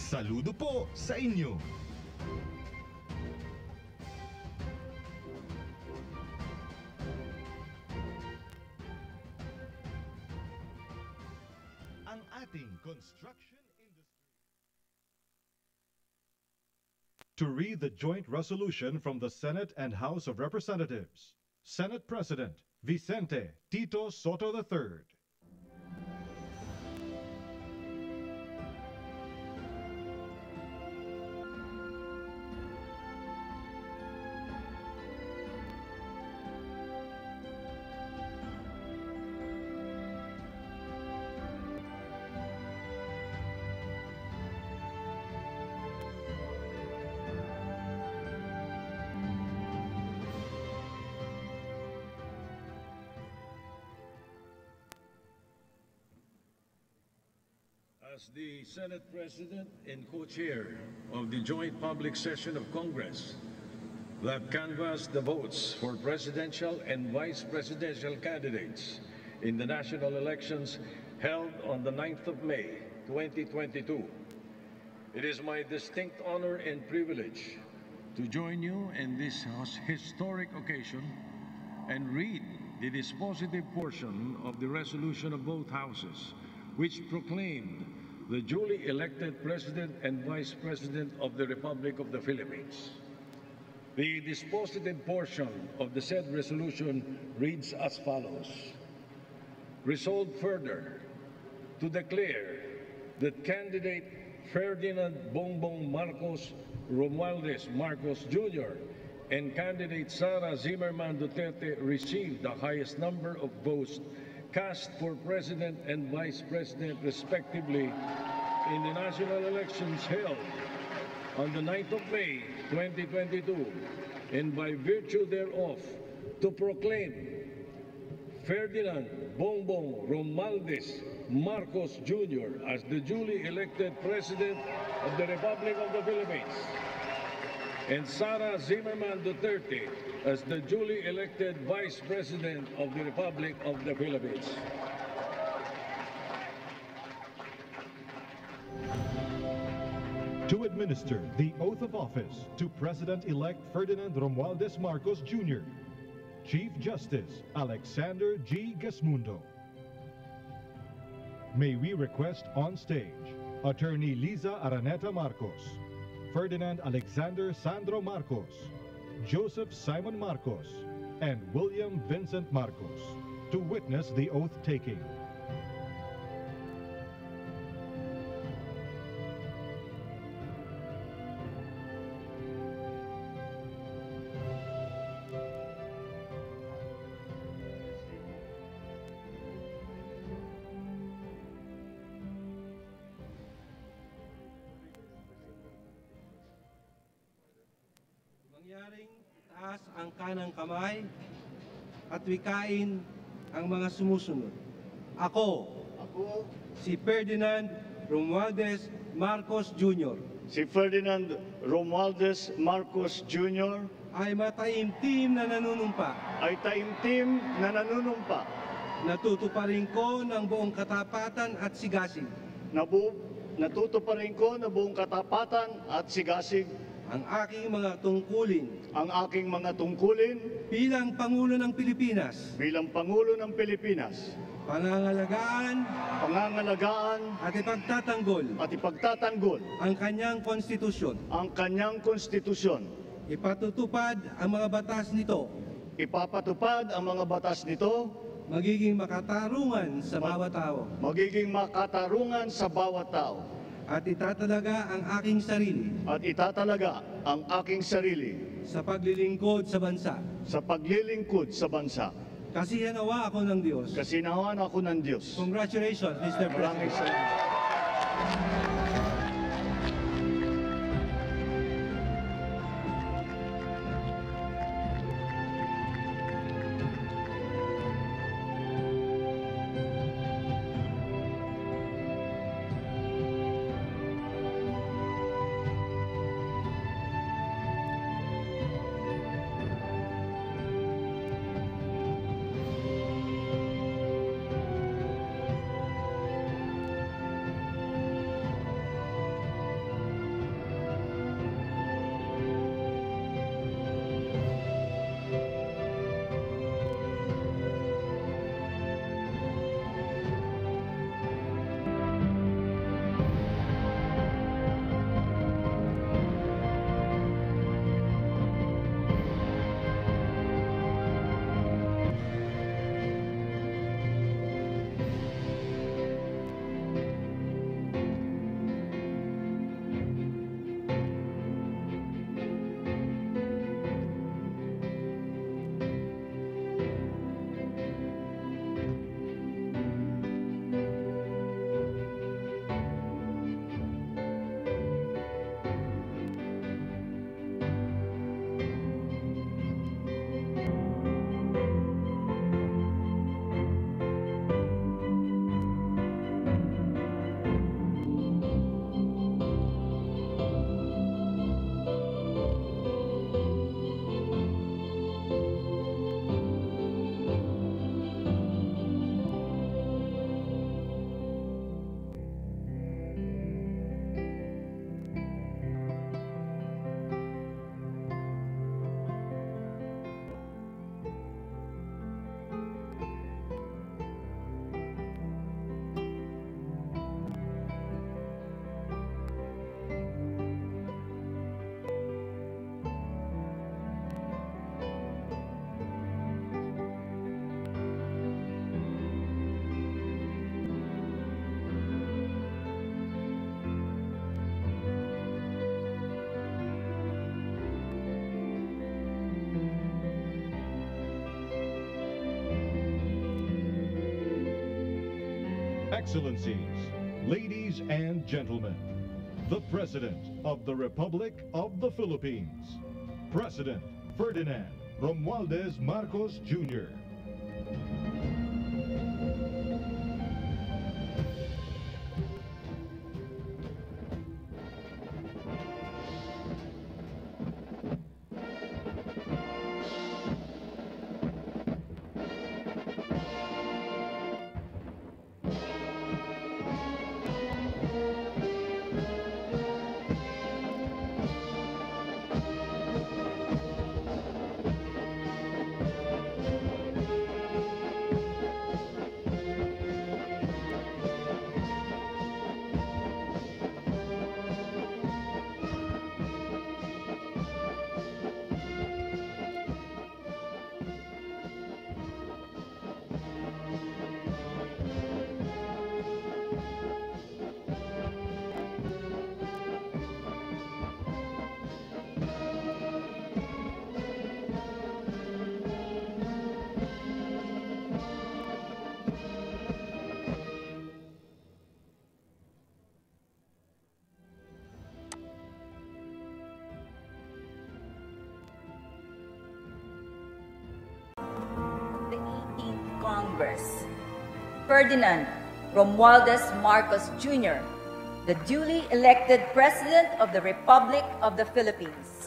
Saludo po sa inyo. Ang ating construction. To read the joint resolution from the Senate and House of Representatives, Senate President Vicente Tito Sotto III. As the Senate President and co-chair of the joint public session of Congress that canvassed the votes for presidential and vice presidential candidates in the national elections held on the 9th of May, 2022. It is my distinct honor and privilege to join you in this historic occasion and read the dispositive portion of the resolution of both houses, which proclaimed the duly elected President and Vice President of the Republic of the Philippines. The dispositive portion of the said resolution reads as follows. Resolved further to declare that candidate Ferdinand Bongbong Marcos Romualdez Marcos Jr. and candidate Sara Zimmerman Duterte received the highest number of votes cast for president and vice president respectively in the national elections held on the 9th of May 2022 and by virtue thereof to proclaim Ferdinand Bongbong Romualdez Marcos Jr. as the duly elected President of the Republic of the Philippines and Sara Zimmerman Duterte as the duly elected Vice President of the Republic of the Philippines. To administer the oath of office to President-elect Ferdinand Romualdez Marcos Jr., Chief Justice Alexander G. Gesmundo. May we request on stage Attorney Liza Araneta Marcos, Ferdinand Alexander Sandro Marcos, Joseph Simon Marcos, and William Vincent Marcos to witness the oath taking. Mangyaring taas ang kanang kamay at wikain ang mga sumusunod. Ako, Ako, si Ferdinand Romualdez Marcos Jr. si Ferdinand Romualdez Marcos Jr. ay mataimtim na nanunumpa. ay taimtim na nanunumpa Natutuparin ko ng buong katapatan at sigasig Nabu, natutuparin ko na buong katapatan at sigasig ang aking mga tungkulin. Ang aking mga tungkulin bilang Pangulo ng Pilipinas, bilang Pangulo ng Pilipinas, pangangalagaan pangangalagaan at ipagtatanggol at ipagtatanggol ang kanyang konstitusyon. ang kanyang konstitusyon, Ipatutupad ang mga batas nito. Ipapatupad ang mga batas nito, magiging makatarungan sa bawat tao. Magiging makatarungan sa bawat tao, at itatalaga ang aking sarili at itatalaga ang aking sarili sa paglilingkod sa bansa. sa paglilingkod sa bansa. Kasihanawa ako ng Diyos. Kasinawan ako ng Diyos. Congratulations, Mr. Maraming President. salamat. Excellencies, ladies and gentlemen, the President of the Republic of the Philippines, President Ferdinand Romualdez Marcos Jr. Ferdinand Romualdez Marcos Jr., the duly elected President of the Republic of the Philippines.